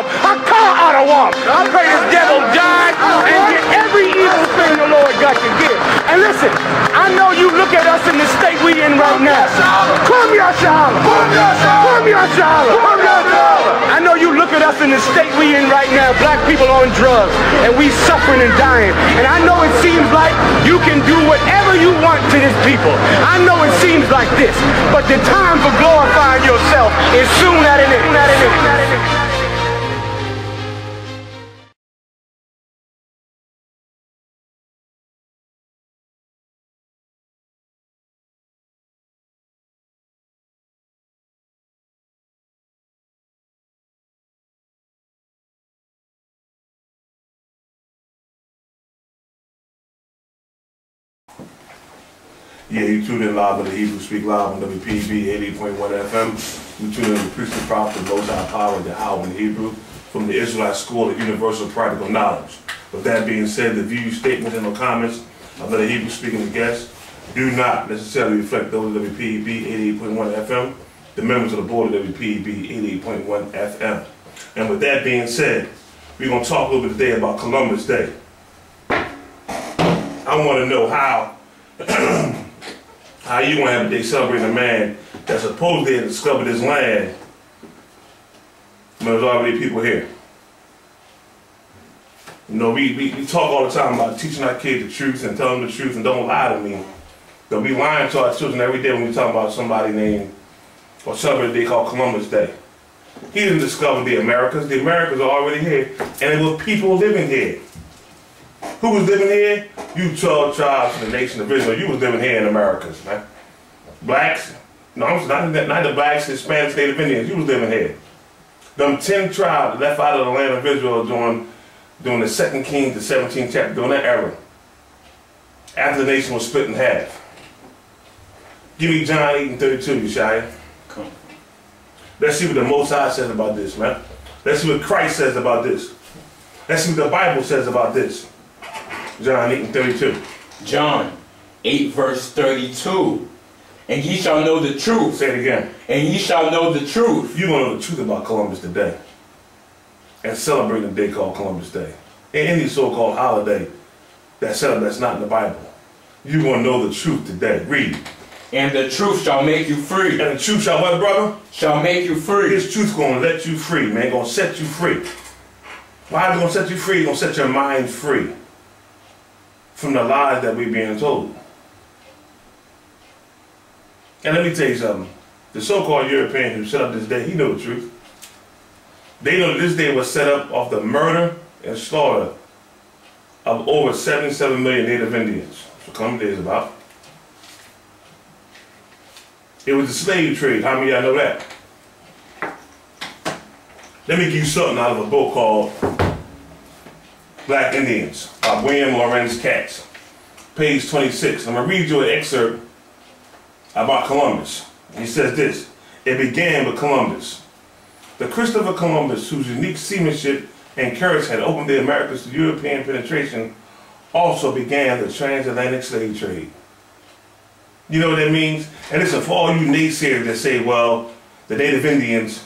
Moab, a car out of one. I pray this devil die and get every evil thing the Lord got to give. And listen, I know you look at us in the state we in right now. Come. Come Yashala. Come Yashala. I know you look at us in the state we in right now, black people on drugs, and we suffering and dying. And I know it seems like you can do whatever you want to this people. I know it seems like this, but the time for glorifying yourself is soon at an end. Yeah, you tuned in live with the Hebrew Speak Live on WPEB 80.1 FM. You tuned in to the priest and prophet, the Power, the Hour in Hebrew, from the Israelite School of Universal Practical Knowledge. With that being said, the views, statements, and the comments of the Hebrew speaking guests do not necessarily reflect those of WPEB 88.1 FM, the members of the board of WPEB 88.1 FM. And with that being said, we're going to talk a little bit today about Columbus Day. I want to know how how you gonna have a day celebrating a man that supposedly had discovered this land, but there's already people here. You know, we, we, we talk all the time about teaching our kids the truth and telling them the truth and don't lie to me. But we lying to our children every day when we talk about somebody named or celebrate a day called Columbus Day. He didn't discover the Americas. The Americas are already here, and there were people living here. Who was living here? You 12 tribes from the nation of Israel. You was living here in Americas, man. Blacks, no, not, not the blacks, Hispanic state of Indians. You was living here. Them 10 tribes left out of the land of Israel during, during the second Kings, the 17th chapter, during that era. After the nation was split in half. Give me John 8 and 32, Yeshaya. Come. Let's see what the Most High says about this, man. Let's see what Christ says about this. Let's see what the Bible says about this. John 8 and 32. John 8 verse 32. And ye shall know the truth. Say it again. And ye shall know the truth. You want to know the truth about Columbus today. And celebrate a day called Columbus Day. And any so-called holiday that's set up that's not in the Bible. You gonna know the truth today. Read. And the truth shall make you free. And the truth shall what, brother? Shall make you free. This truth going to let you free, man. Going to set you free. Why is it going to set you free? It's going to set your mind free from the lies that we're being told. And let me tell you something. The so-called European who set up this day, he know the truth. They know this day was set up off the murder and slaughter of over 77 million Native Indians. That's what Columbus Day is about. It was the slave trade. How many of y'all know that? Let me give you something out of a book called Black Indians by William Loren Katz. Page 26. I'm going to read you an excerpt about Columbus. He says this, it began with Columbus. The Christopher Columbus, whose unique seamanship and courage had opened the Americas to European penetration, also began the transatlantic slave trade. You know what that means? And listen, for all you naysayers that say, well, the Native Indians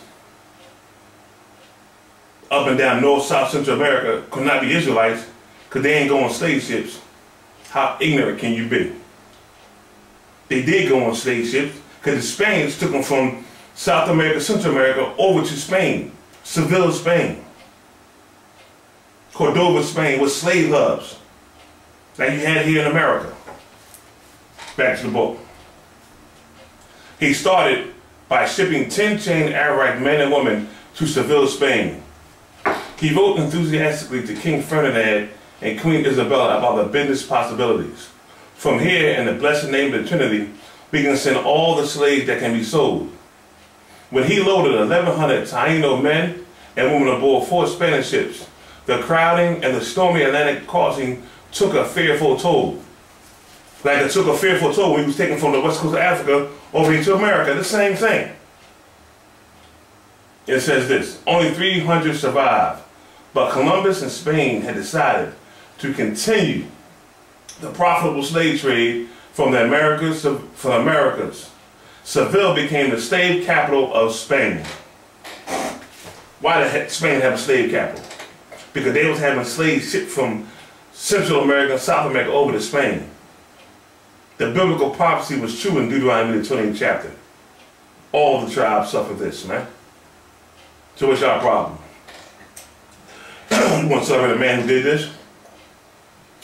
up and down North, South, Central America could not be Israelites because they ain't go on slave ships. How ignorant can you be? They did go on slave ships because the Spaniards took them from South America, Central America over to Spain, Seville, Spain. Cordova, Spain with slave hubs like you had here in America. Back to the book. He started by shipping 10 chained Arawak men and women to Seville, Spain. He wrote enthusiastically to King Ferdinand and Queen Isabella about the business possibilities. From here, in the blessed name of the Trinity, we can send all the slaves that can be sold. When he loaded 1,100 Taino men and women aboard four Spanish ships, the crowding and the stormy Atlantic crossing took a fearful toll. Like it took a fearful toll when he was taken from the west coast of Africa over here to America. The same thing. It says this, only 300 survived, but Columbus and Spain had decided to continue the profitable slave trade from the Americas to from Americas. Seville became the slave capital of Spain. Why did Spain have a slave capital? Because they was having slaves shipped from Central America, South America over to Spain. The biblical prophecy was true in Deuteronomy the 20th chapter. All the tribes suffer this, man. So what's our problem? you want to celebrate a man who did this?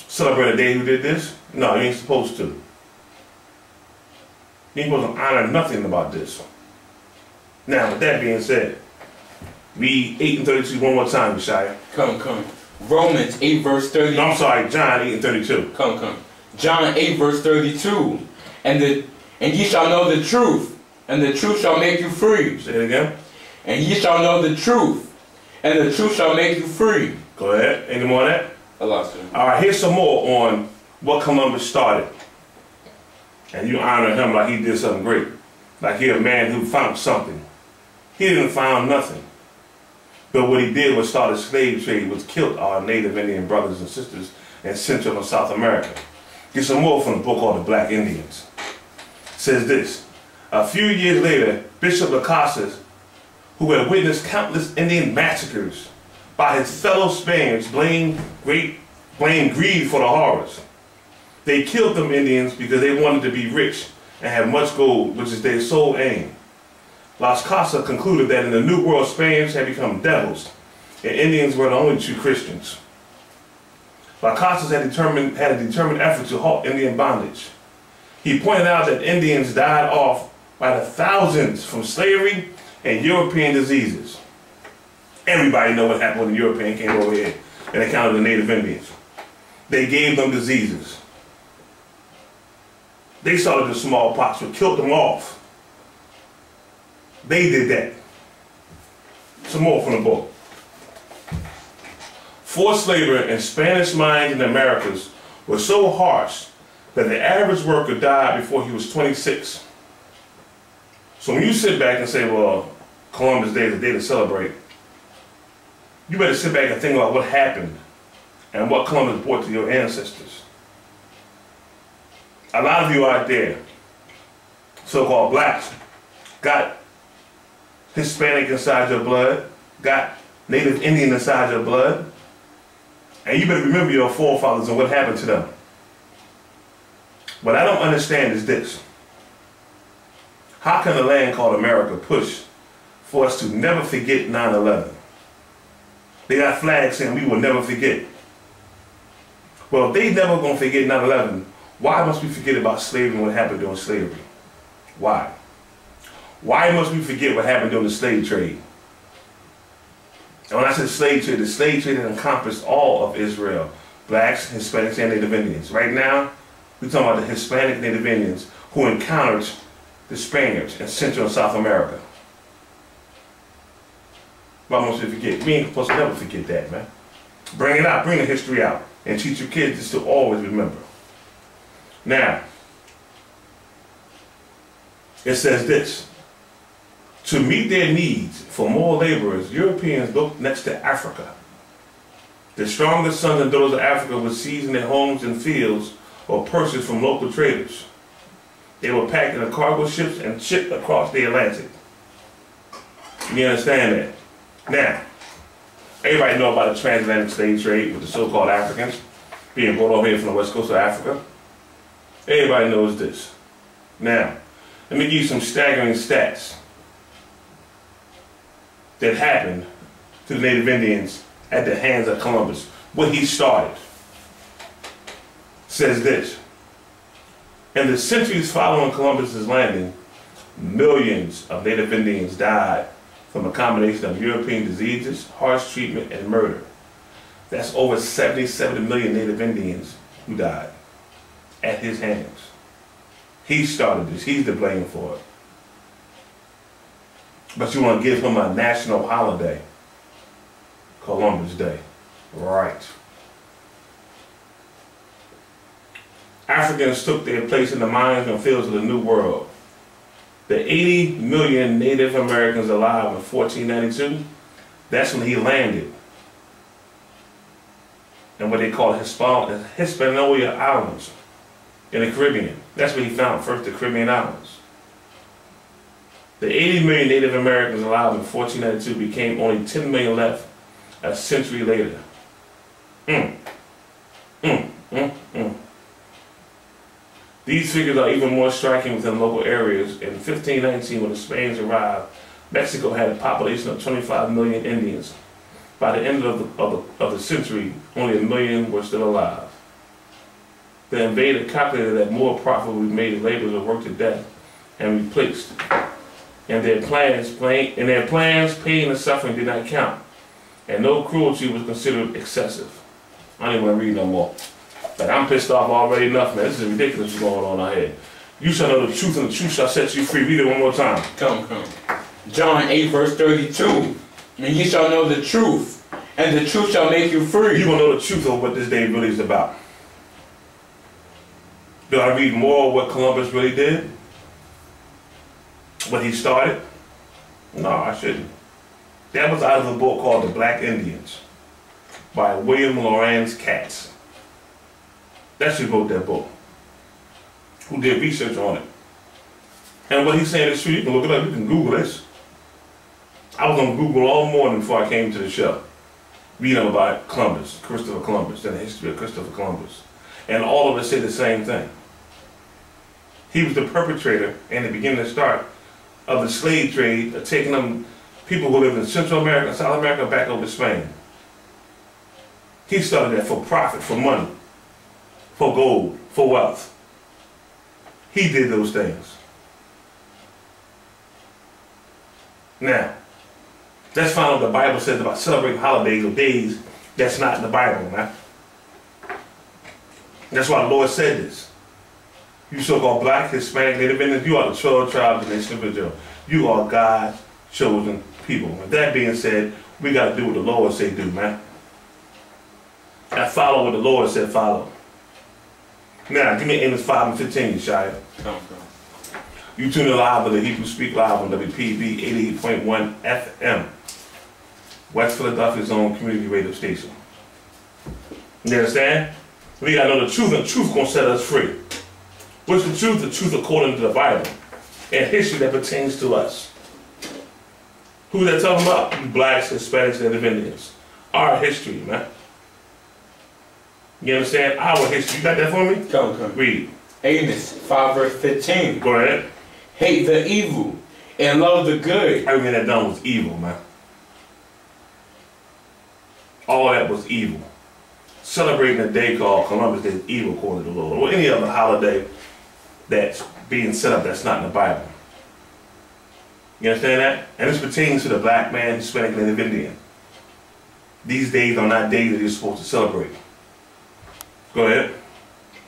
Celebrate a day who did this? No, you ain't supposed to. You ain't supposed to honor nothing about this. Now, with that being said, read 8 and 32 one more time, Messiah. Come, come. Romans 8 verse 32. No, I'm sorry, John 8 and 32. Come, come. John 8 verse 32. And the and ye shall know the truth, and the truth shall make you free. Say it again. And ye shall know the truth, and the truth shall make you free. Go ahead. Any more of that? Allah, sir. All right, here's some more on what Columbus started. And you honor him like he did something great. Like he a man who found something. He didn't find nothing. But what he did was start a slave trade, which killed our native Indian brothers and sisters in Central and South America. Get some more from the book called The Black Indians. It says this. A few years later, Bishop Las Casas, who had witnessed countless Indian massacres by his fellow Spaniards, blamed great blamed greed for the horrors. They killed them Indians because they wanted to be rich and have much gold, which is their sole aim. Las Casas concluded that in the New World, Spaniards had become devils, and Indians were the only true Christians. Las Casas had, determined, had a determined effort to halt Indian bondage. He pointed out that Indians died off by the thousands from slavery and European diseases. Everybody know what happened when the European came over here and encountered the native Indians. They gave them diseases. They started the smallpox, which killed them off. They did that. Some more from the book. Forced labor in Spanish mines in the Americas was so harsh that the average worker died before he was 26. So when you sit back and say, well, Columbus Day is a day to celebrate, you better sit back and think about what happened and what Columbus brought to your ancestors. A lot of you out there, so-called blacks, got Hispanic inside your blood, got Native Indian inside your blood, and you better remember your forefathers and what happened to them. What I don't understand is this. How can a land called America push for us to never forget 9-11? They got flags saying we will never forget. Well, they never gonna forget 9-11, why must we forget about slavery and what happened during slavery? Why? Why must we forget what happened during the slave trade? And when I said slave trade, the slave trade encompassed all of Israel, blacks, Hispanics, and Native Indians. Right now, we're talking about the Hispanic Native Indians who encountered the Spaniards in Central and South America. Why must we forget? We ain't supposed to never forget that, man. Bring it out, bring the history out, and teach your kids this to always remember. Now, it says this. To meet their needs for more laborers, Europeans looked next to Africa. The strongest sons and daughters of Africa were seized in their homes and fields or purchased from local traders. They were packed in the cargo ships and shipped across the Atlantic. You understand that? Now, everybody know about the transatlantic slave trade with the so-called Africans being brought over here from the west coast of Africa. Everybody knows this. Now, let me give you some staggering stats that happened to the Native Indians at the hands of Columbus. What he started says this. In the centuries following Columbus's landing, millions of Native Indians died from a combination of European diseases, harsh treatment, and murder. That's over 77 million Native Indians who died at his hands. He started this. He's to blame for it. But you want to give him a national holiday. Columbus Day. Right. Africans took their place in the mines and fields of the New World. The 80 million Native Americans alive in 1492, that's when he landed. And what they call Hispan Hispaniola Islands in the Caribbean. That's where he found first the Caribbean islands. The 80 million Native Americans alive in 1492 became only 10 million left a century later. Mm, mm, mm. These figures are even more striking within local areas. In 1519, when the Spaniards arrived, Mexico had a population of 25 million Indians. By the end of the, of the, of the century, only a million were still alive. The invader calculated that more profit would be made laborers were worked to death and replaced. And their plans, plain, in their plans, pain and suffering did not count, and no cruelty was considered excessive. I don't even want to read no more. Like I'm pissed off already enough, man. This is ridiculous what's going on out here. You shall know the truth, and the truth shall set you free. Read it one more time. Come, come. John 8, verse 32. And ye shall know the truth, and the truth shall make you free. You will know the truth of what this day really is about. Do I read more of what Columbus really did? What he started? No, I shouldn't. That was out of a book called The Black Indians by William Loren Katz. That's who wrote that book. Who did research on it. And what he's saying is true. You can look it up. You can Google this. I was on Google all morning before I came to the show. Reading about Columbus, Christopher Columbus, and the history of Christopher Columbus. And all of us say the same thing. He was the perpetrator and the beginning and start of the slave trade, of taking them people who lived in Central America South America back over to Spain. He started that for profit, for money, for gold, for wealth. He did those things. Now, let's find out what the Bible says about celebrating holidays or days that's not in the Bible, man. That's why the Lord said this. You so-called black, Hispanic, Native Indians, you are the 12 tribes the nation of Israel. You are God's chosen people. With that being said, we got to do what the Lord say do, man. I follow what the Lord said follow. Now, give me Amos 5 and 15, Shia. Come. You tune in live with the Hebrew Speak Live on WPEB 88.1 FM, West Philadelphia's own community radio station. You understand? We gotta know the truth, and the truth gonna set us free. What's the truth? The truth according to the Bible and history that pertains to us. Who that talking about? Blacks, Hispanics, and Indians. Our history, man. You understand? Our history. You got that for me? Come, come. Read. Amos 5, verse 15. Go ahead. Hate the evil and love the good. Everything that done was evil, man. All that was evil. Celebrating a day called Columbus Day is evil according to the Lord. Or any other holiday that's being set up that's not in the Bible. You understand that? And this pertains to the black man, Hispanic, and Native Indian. These days are not days that you're supposed to celebrate. Go ahead.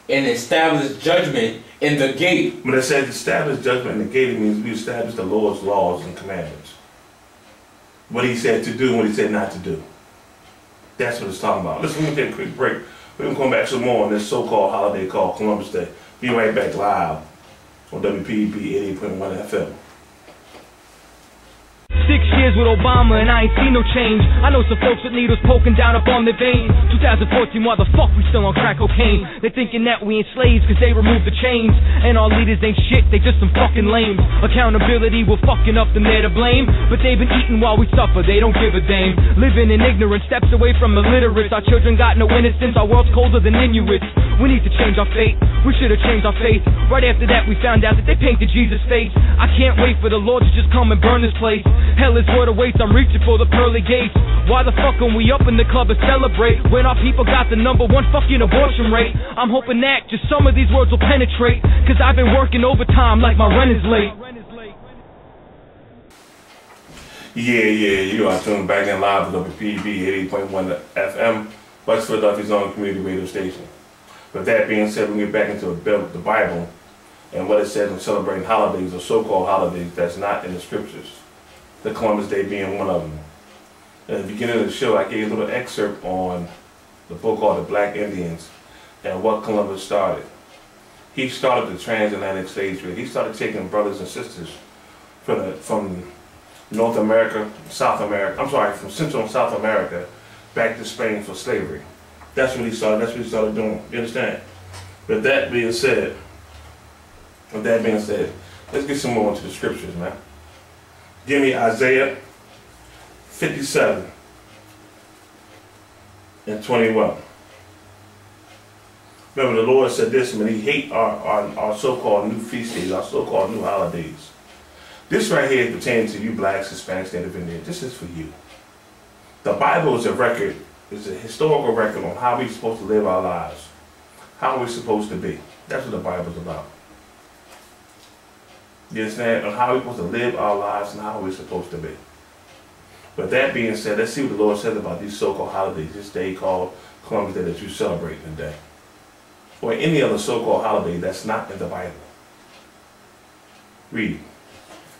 And establish judgment in the gate. When it says establish judgment in the gate, it means we establish the Lord's laws and commandments. What he said to do and what he said not to do. That's what it's talking about. Listen, me take a quick break. We're going to come back some more on this so-called holiday called Columbus Day. Be right back live on WPEB 88.1 FM. Six years with Obama and I ain't seen no change. I know some folks with needles poking down up on their veins. 2014, why the fuck we still on crack cocaine? They thinking that we ain't slaves cause they removed the chains. And our leaders ain't shit, they just some fucking lames. Accountability, we're fucking up, them they're to blame. But they've been eating while we suffer, they don't give a damn. Living in ignorance, steps away from illiterates. Our children got no innocence, our world's colder than Inuits. We need to change our fate, we should have changed our faith. Right after that, we found out that they painted Jesus' face. I can't wait for the Lord to just come and burn this place. Hell is what awaits, I'm reaching for the pearly gates. Why the fuck when we up in the club and celebrate? When our people got the number one fucking abortion rate. I'm hoping that just some of these words will penetrate. Cause I've been working overtime like my rent is late. Yeah, yeah, you are tuned back in live with WPEB 88.1 FM, West Philadelphia's own community radio station. With that being said, we get back into the the Bible and what it says on celebrating holidays or so-called holidays that's not in the scriptures. The Columbus Day being one of them. At the beginning of the show, I gave a little excerpt on the book called The Black Indians and what Columbus started. He started the transatlantic slave trade. He started taking brothers and sisters from the, from North America, South America, I'm sorry, from Central and South America back to Spain for slavery. That's what he started, that's what he started doing, you understand? But that being said, with that being said, let's get some more into the scriptures, man. Give me Isaiah 57 and 21. Remember, the Lord said this when He hate our, our, our so-called new feast days, our so-called new holidays. This right here pertains to you blacks, Hispanics, Native Indians. This is for you. The Bible is a record, is a historical record on how we're supposed to live our lives, how we're supposed to be. That's what the Bible's about. You understand? On how we're supposed to live our lives and how we're supposed to be. But that being said, let's see what the Lord says about these so-called holidays, this day called Columbus Day that you celebrate today. Or any other so-called holiday that's not in the Bible. Read.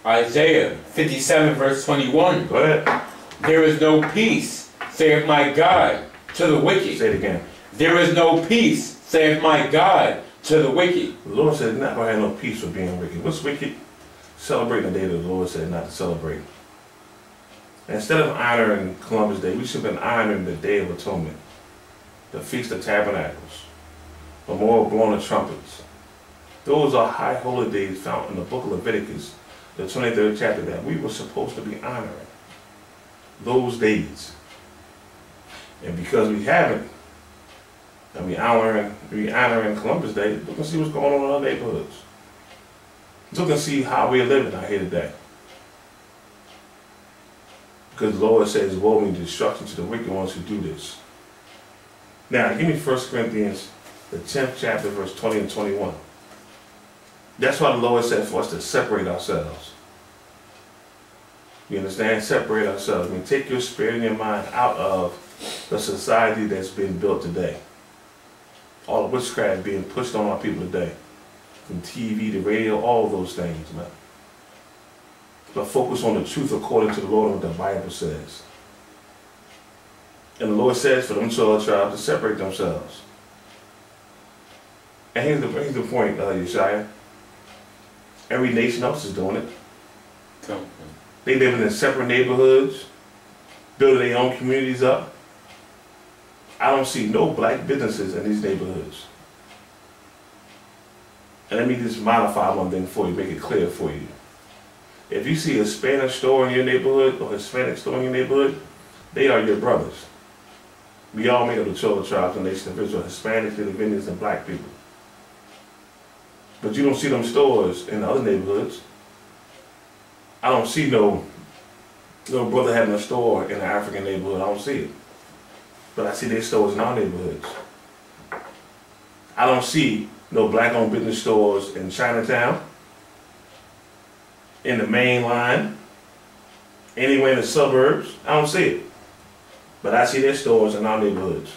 Isaiah 57 verse 21. Go ahead. There is no peace, saith my God, to the wicked. Say it again. There is no peace, saith my God, to the wicked. The Lord said not have no peace for being wicked. What's wicked? Celebrating the day that the Lord said not to celebrate. Instead of honoring Columbus Day, we should have been honoring the Day of Atonement, the Feast of Tabernacles, the Memorial blowing of trumpets. Those are high holy days found in the book of Leviticus, the 23rd chapter, that we were supposed to be honoring those days. And because we haven't, and we honoring, we honoring Columbus Day, look and see what's going on in our neighborhoods. Look and see how we're living out here today. Because the Lord says, woe and destruction to the wicked ones who do this. Now, give me 1 Corinthians, the 10th chapter, verse 20 and 21. That's why the Lord said for us to separate ourselves. You understand? Separate ourselves. I mean, take your spirit and your mind out of the society that's been built today. All the witchcraft being pushed on our people today. From TV to radio, all those things, man. But focus on the truth according to the Lord and what the Bible says. And the Lord says for them 12 tribes to separate themselves. And here's the, here's the point, uh, Yeshaya. Every nation else is doing it. They living in separate neighborhoods, building their own communities up. I don't see no black businesses in these neighborhoods. And let me just modify one thing for you, make it clear for you. If you see a Spanish store in your neighborhood or a Hispanic store in your neighborhood, they are your brothers. We all made up the 12 tribes and nation of Israel, Hispanics, Indians, and black people. But you don't see them stores in the other neighborhoods. I don't see no no brother having a store in an African neighborhood. I don't see it. But I see their stores in our neighborhoods. I don't see no black owned business stores in Chinatown, in the main line, anywhere in the suburbs. I don't see it. But I see their stores in our neighborhoods.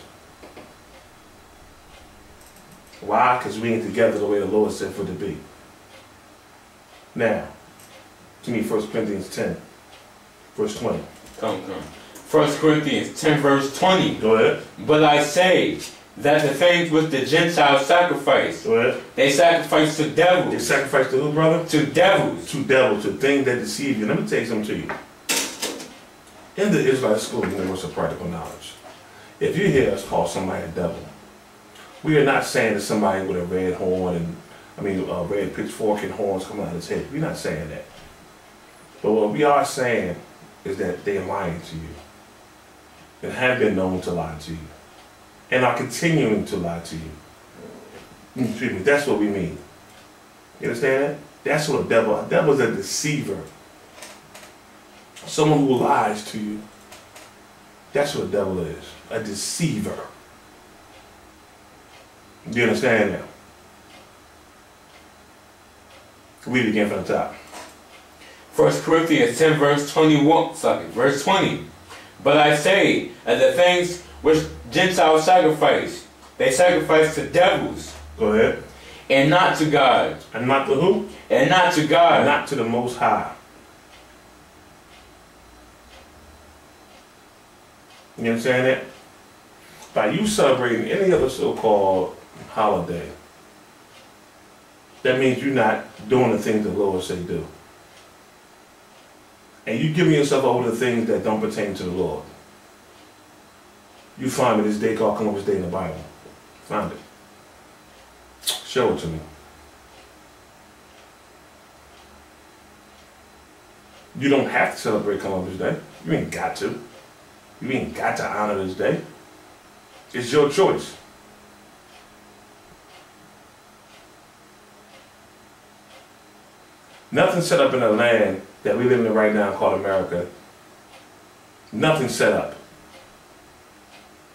Why? Because we ain't together the way the Lord said for to be. Now, give me 1 Corinthians 10, verse 20. Come, come. 1 Corinthians 10 verse 20. Go ahead. But I say that the things which the Gentiles sacrifice, Go ahead. they sacrifice to devils. They sacrifice to who, brother? To devils. To devils, to things that deceive you. Let me tell you something to you. In the Israelite school, you know what's a practical knowledge. If you hear us call somebody a devil, we are not saying that somebody with a red horn and, I mean, a red pitchfork and horns coming out of his head. We're not saying that. But what we are saying is that they are lying to you have been known to lie to you and are continuing to lie to you. Mm, excuse me, that's what we mean. You understand that? That's what a devil, a devil is a deceiver. Someone who lies to you. That's what a devil is, a deceiver. Do you understand that? Read it again from the top. 1 Corinthians 10 verse 21, sorry, verse 20. But I say that the things which Gentiles sacrifice, they sacrifice to devils, Go ahead. and not to God, And not to who? and not to And God. not to the Most High. You understand that? By you celebrating any other so-called holiday, that means you're not doing the things the Lord say do. And you giving yourself over to things that don't pertain to the Lord. You find me this day called Columbus Day in the Bible. Find it. Show it to me. You don't have to celebrate Columbus Day. You ain't got to. You ain't got to honor this day. It's your choice. Nothing set up in the land that we live in right now called America. Nothing set up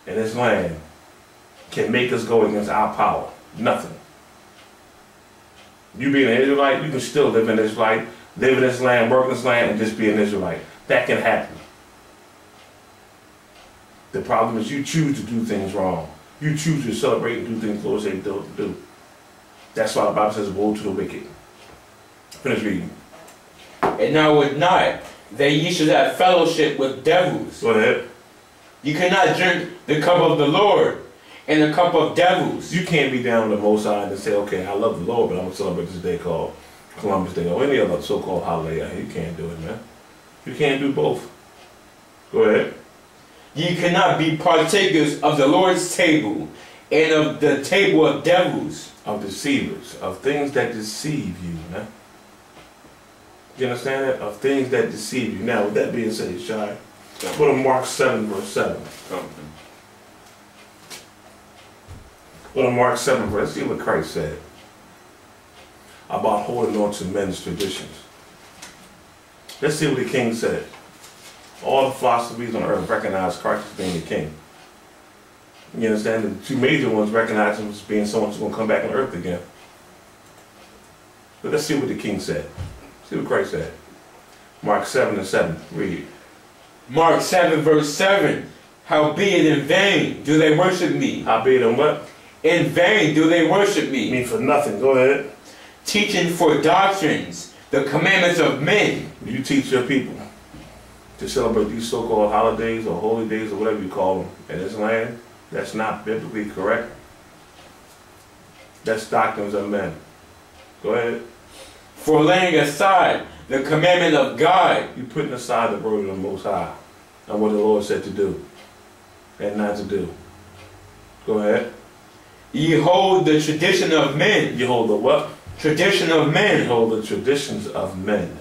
in this land can make us go against our power. Nothing. You being an Israelite, you can still live in this life, live in this land, work in this land, and just be an Israelite. That can happen. The problem is you choose to do things wrong. You choose to celebrate and do things Lord say don't do. That's why the Bible says, woe to the wicked. Finish reading. And now would not that ye should have fellowship with devils. Go ahead. You cannot drink the cup of the Lord and the cup of devils. You can't be down with the Most High and say, okay, I love the Lord, but I'm going to celebrate this day called Columbus Day or any other so-called holiday. You can't do it, man. You can't do both. Go ahead. Ye cannot be partakers of the Lord's table and of the table of devils. Of deceivers, of things that deceive you, man. You understand that? Of things that deceive you. Now, with that being said, Shy, go to Mark 7, verse 7. Go to Mark 7, verse. Let's see what Christ said about holding on to men's traditions. Let's see what the king said. All the philosophies on earth recognize Christ as being the king. You understand? The two major ones recognize him as being someone who's going to come back on earth again. But let's see what the king said. See what Christ said. Mark 7 and 7. Read. Mark 7 verse 7. Howbeit in vain do they worship me. Howbeit in what? In vain do they worship me. mean for nothing. Go ahead. Teaching for doctrines the commandments of men. You teach your people to celebrate these so-called holidays or holy days or whatever you call them in this land. That's not biblically correct. That's doctrines of men. Go ahead. For laying aside the commandment of God You're putting aside the word of the Most High and what the Lord said to do and not to do. Go ahead. Ye hold the tradition of men. You hold the what? Tradition of You men. hold the traditions of men.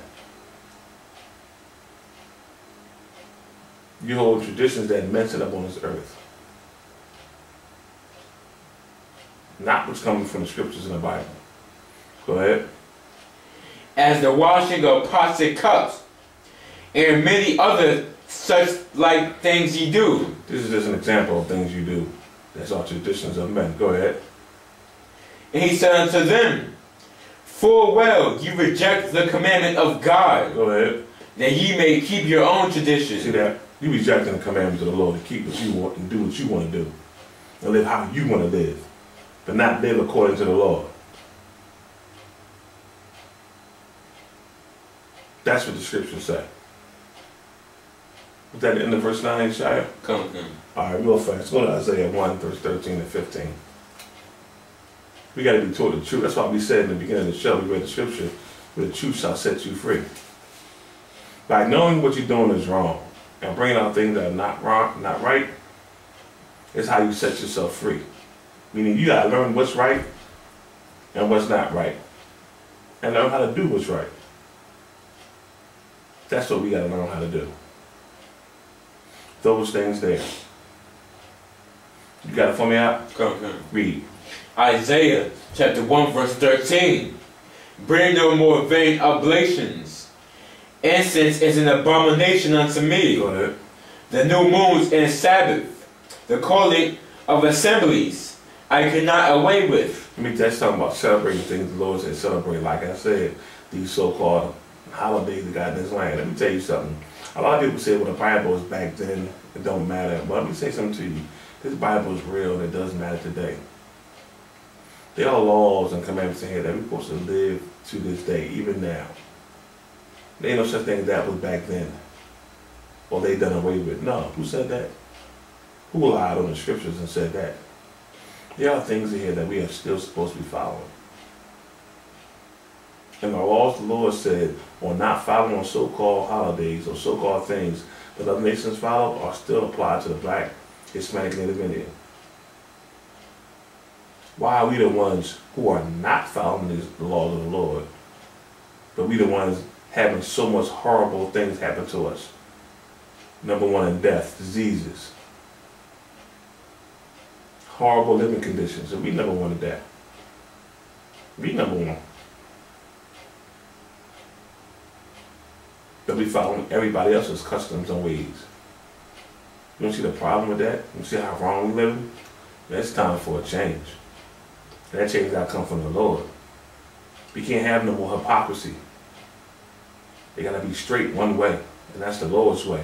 You hold traditions that men set up on this earth. Not what's coming from the scriptures in the Bible. Go ahead. As the washing of pots and cups. And many other such like things ye do. This is just an example of things you do. That's all traditions of men. Go ahead. And he said unto them, Full well you reject the commandment of God, Go ahead. that ye may keep your own traditions. See that? You rejecting the commandments of the Lord to keep what you want and do what you want to do. And live how you want to live. But not live according to the Lord. That's what the scriptures say. Was that the end of verse 9, Shia? Come, come. All right, real fast. Go to Isaiah 1, verse 13 and 15. We got to be told the truth. That's why we said in the beginning of the show, we read the scripture, where the truth shall set you free. By knowing what you're doing is wrong and bringing out things that are not wrong, not right, is how you set yourself free. Meaning you got to learn what's right and what's not right. And learn how to do what's right. That's what we got to learn how to do. Those things there. You got it for me out? Come, come. Read. Isaiah chapter 1 verse 13. Bring no more vain oblations. Incense is an abomination unto me. Go ahead. The new moons and Sabbath. The calling of assemblies. I cannot away with. Let me that's talking about celebrating things the Lord said celebrate. Like I said, these so-called holidays that got in this land. Let me tell you something. A lot of people say, well, the Bible is back then, it don't matter. But let me say something to you. This Bible is real and it does matter today. There are laws and commandments in here that we're supposed to live to this day, even now. There ain't no such thing as that was back then. Or they done away with. No, who said that? Who lied on the scriptures and said that? There are things in here that we are still supposed to be following. And the laws the Lord said on not following so-called holidays or so-called things that other nations follow are still applied to the black, Hispanic, Native Indian. Why are we the ones who are not following these, the laws of the Lord, but we the ones having so much horrible things happen to us. Number one in death, diseases, horrible living conditions, and we never wanted that. We number one. But be following everybody else's customs and ways. You don't see the problem with that? You see how wrong we live? It's time for a change. That change gotta come from the Lord. We can't have no more hypocrisy. They gotta be straight one way, and that's the Lord's way.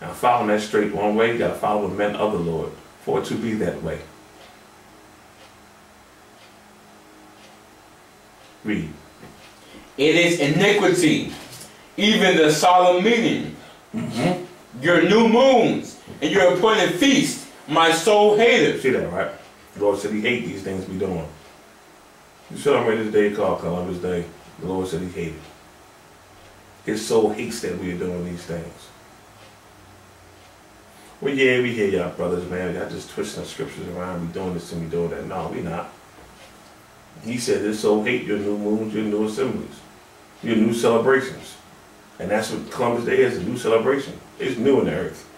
Now following that straight one way, you gotta follow the men of the Lord for it to be that way. Read. It is iniquity, even the solemn meeting, mm-hmm. your new moons, and your appointed feasts, my soul hateth. See that, right? The Lord said he hate these things we doing. You celebrate this day called Columbus Day. The Lord said he hated. His soul hates that we are doing these things. Well, yeah, we hear y'all brothers, man. Y'all just twisting the scriptures around. We doing this and we doing that. No, we not. He said his soul hate your new moons, your new assemblies, your new celebrations. And that's what Columbus Day is, a new celebration. It's new in the earth.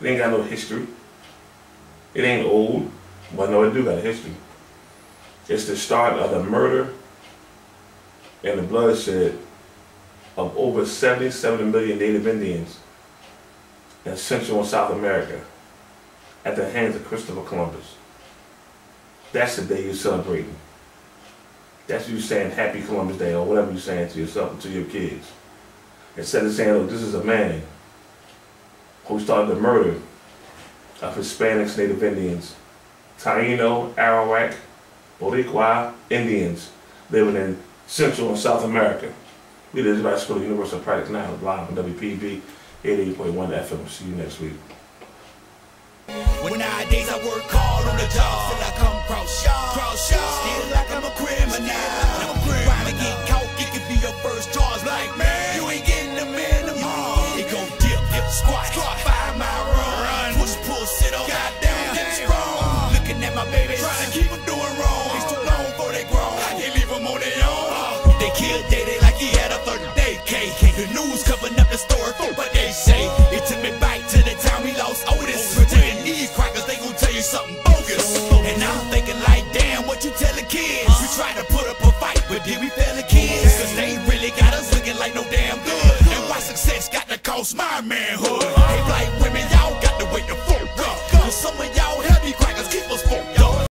It ain't got no history. It ain't old. But no, it do got a history. It's the start of the murder and the bloodshed of over 77 million Native Indians in Central and South America at the hands of Christopher Columbus. That's the day you're celebrating. That's you saying Happy Columbus Day or whatever you're saying to yourself and to your kids. Instead of saying, look, this is a man who started the murder of Hispanics, Native Indians, Taino, Arawak, Boricua Indians living in Central and South America. We did Israel School, of Universal Practical Knowledge, live on WPEB 88.1 FM. See you next week. When nowadays I work hard on the job till I come cross y'all. Cross. Still like I'm a criminal. I'm a criminal. While I get caught, it could be your first charge. Like, man, squat, squat, five mile run. Push, pull, sit on. Goddamn, get strong. Looking at my babies, trying to keep them doing wrong. It's too long for they grown. I can't leave them on their own. Uh, they killed Daddy like he had a 30 day KK. The news covering up the story for what they say. It took me back to the time we lost Otis. Pretend these crackers, they gon' tell you something bogus. Oh. And I'm thinking like, damn, what you tell the kids? We try to put up a fight, but did we fail the lost my manhood. Hey,